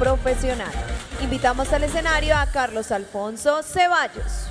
profesional. Invitamos al escenario a Carlos Alfonso Ceballos.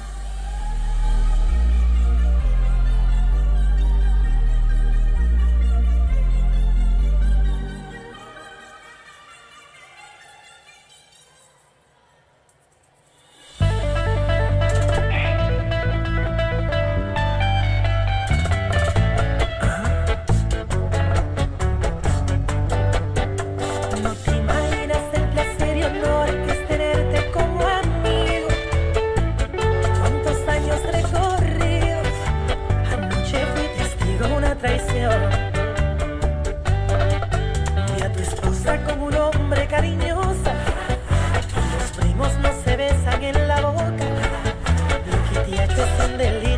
prenden.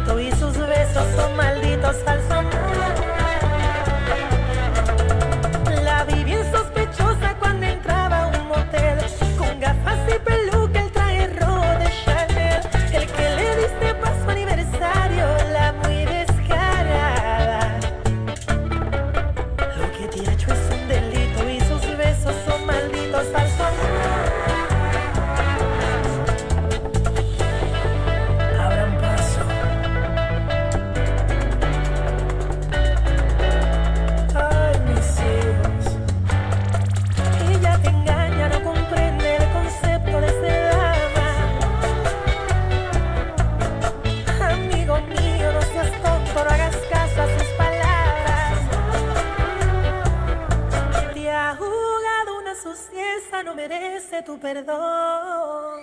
no merece tu perdón.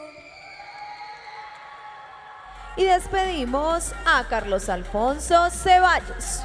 Y despedimos a Carlos Alfonso Ceballos.